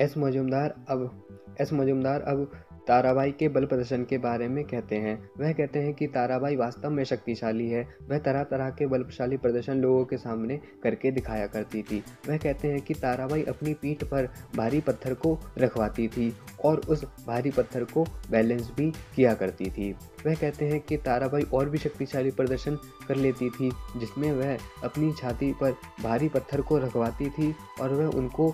S Majumdar अब, S Majumdar अब ताराबाई के बल प्रदर्शन के बारे में कहते हैं। वह कहते हैं कि ताराबाई वास्तव में शक्तिशाली है। वह तरह तरह के बलशाली प्रदर्शन लोगों के सामने करके दिखाया करती थी। वह कहते हैं कि ताराबाई अपनी पीठ पर भारी पत्थर को रखवाती थी। और उस भारी पत्थर को बैलेंस भी किया करती थी। वह कहते हैं कि ताराबाई और भी शक्तिशाली प्रदर्शन कर लेती थी, जिसमें वह अपनी छाती पर भारी पत्थर को रखवाती थी और वह उनको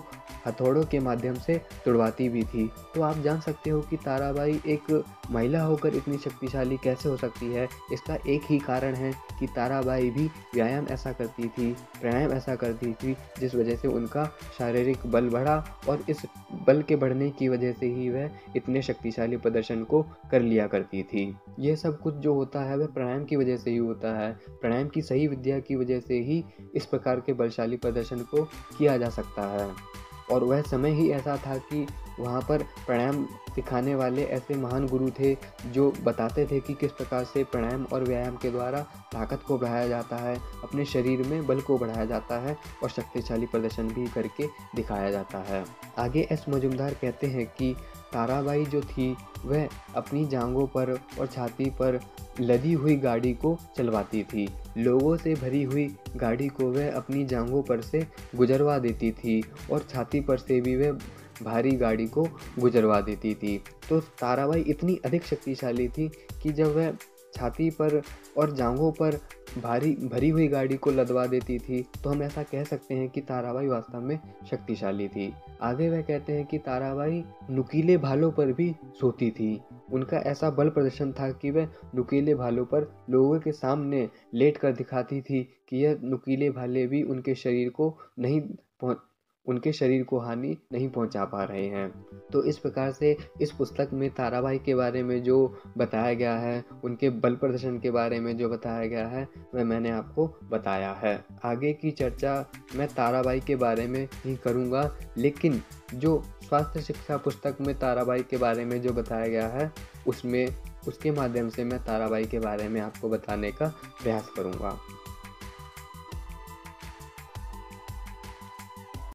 हथौड़ों के माध्यम से तुड़वाती भी थी। तो आप जान सकते हो कि ताराबाई एक महिला होकर इतनी शक्तिशाली कैसे हो सकती है? इसका एक ही कारण है कि ताराबाई भी व्यायाम ऐसा करती थी, प्राणायाम ऐसा करती थी, जिस वजह से उनका शारीरिक बल बढ़ा और इस बल के बढ़ने की वजह से ही वह इतने शक्तिशाली प्रदर्शन को कर लिया करती थी। यह सब कुछ जो होता है वह प्राणायाम की वजह से ही होता है। प्राणायाम की सही विद्या की वजह से ही इस प्रकार के बलशाली प्रदर्शन को किया जा सकता है। और वह समय ही ऐसा था कि वहाँ पर प्राणायाम सिखाने वाले ऐसे महान गुरु थे जो बताते थे कि किस प्रकार से प्राणायाम और व्यायाम के द्वारा ताकत को बढ़ाया जाता है, अपने शरीर में बल को बढ़ाया जाता है और शक्तिशाली प्रदर्शन भी करके दिखाया जाता है। आगे एस मजुमदार कहते हैं कि ताराबाई जो थी, वह अपनी जांघों पर और छाती पर लदी हुई गाड़ी को चलवाती थी। लोगों से भरी हुई गाड़ी को वह अपनी जांघों पर से गुजरवा देती थी और छाती पर से भी वह भारी गाड़ी को गुजरवा देती थी। तो ताराबाई इतनी अधिक शक्तिशाली थी कि जब वह छाती पर और जांघों पर भारी, भरी हुई गाड़ी को लदवा देती थी तो हम ऐसा कह सकते हैं कि ताराबाई वास्तव में शक्तिशाली थी। आगे वह कहते हैं कि ताराबाई नुकीले भालों पर भी सोती थी। उनका ऐसा बल प्रदर्शन था कि वह नुकीले भालों पर लोगों के सामने लेट कर दिखाती थी कि यह नुकीले भाले भी उनके शरीर को नहीं उनके शरीर को हानि नहीं पहुँचा पा रहे हैं। तो इस प्रकार से इस पुस्तक में ताराबाई के बारे में जो बताया गया है, उनके बल प्रदर्शन के बारे में जो बताया गया है, वह मैंने आपको बताया है। आगे की चर्चा मैं ताराबाई के बारे में ही करूँगा, लेकिन जो स्वास्थ्य शिक्षा पुस्तक में ताराबाई के बारे में जो बताया गया है, उसमें, उसके माध्यम से मैं ताराबाई के बारे में आपको बताने का प्रयास करूँगा।